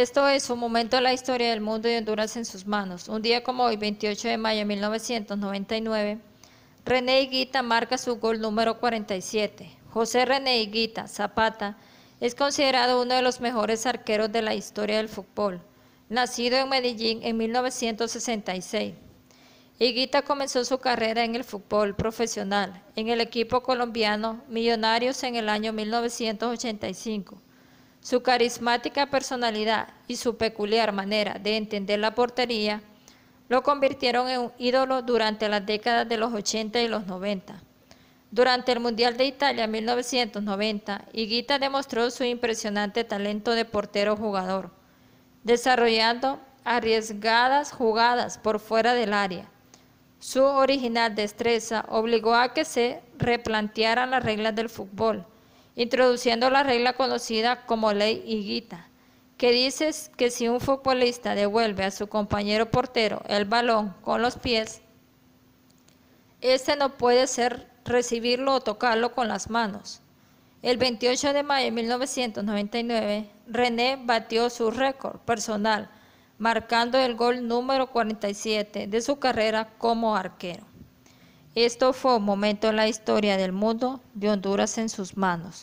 Esto es un momento en la historia del mundo y Honduras en sus manos. Un día como hoy, 28 de mayo de 1999, René Higuita marca su gol número 47. José René Higuita Zapata es considerado uno de los mejores arqueros de la historia del fútbol. Nacido en Medellín en 1966. Higuita comenzó su carrera en el fútbol profesional en el equipo colombiano Millonarios en el año 1985 su carismática personalidad y su peculiar manera de entender la portería lo convirtieron en un ídolo durante las décadas de los 80 y los 90. Durante el Mundial de Italia 1990, Higuita demostró su impresionante talento de portero jugador, desarrollando arriesgadas jugadas por fuera del área. Su original destreza obligó a que se replantearan las reglas del fútbol, introduciendo la regla conocida como ley Higuita, que dice que si un futbolista devuelve a su compañero portero el balón con los pies, este no puede ser recibirlo o tocarlo con las manos. El 28 de mayo de 1999, René batió su récord personal, marcando el gol número 47 de su carrera como arquero. Esto fue un momento en la historia del mundo de Honduras en sus manos.